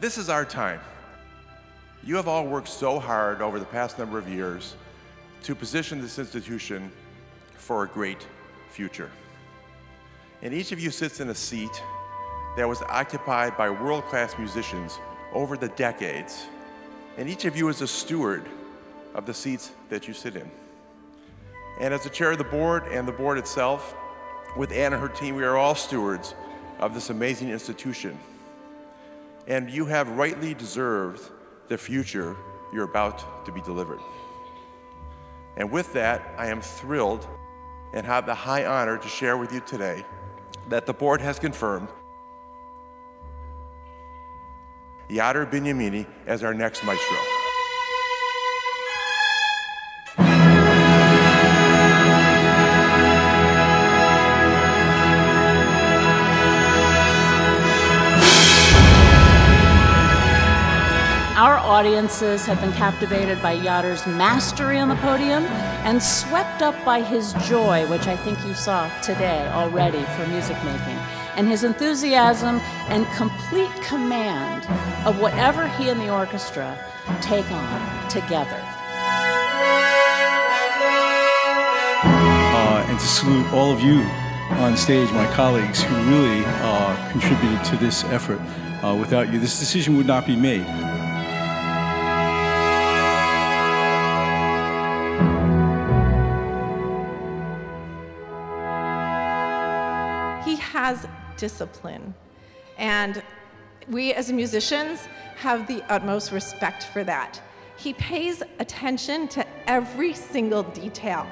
This is our time. You have all worked so hard over the past number of years to position this institution for a great future. And each of you sits in a seat that was occupied by world class musicians over the decades. And each of you is a steward of the seats that you sit in. And as the chair of the board and the board itself, with Ann and her team, we are all stewards of this amazing institution. And you have rightly deserved the future you're about to be delivered. And with that, I am thrilled and have the high honor to share with you today that the board has confirmed Jader Bignamini as our next maestro. Audiences have been captivated by Jader's mastery on the podium and swept up by his joy, which I think you saw today already for music making, and his enthusiasm and complete command of whatever he and the orchestra take on together. Uh, and to salute all of you on stage, my colleagues who really uh, contributed to this effort. Uh, without you, this decision would not be made. He has discipline. And we as musicians have the utmost respect for that. He pays attention to every single detail.